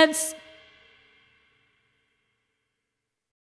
can't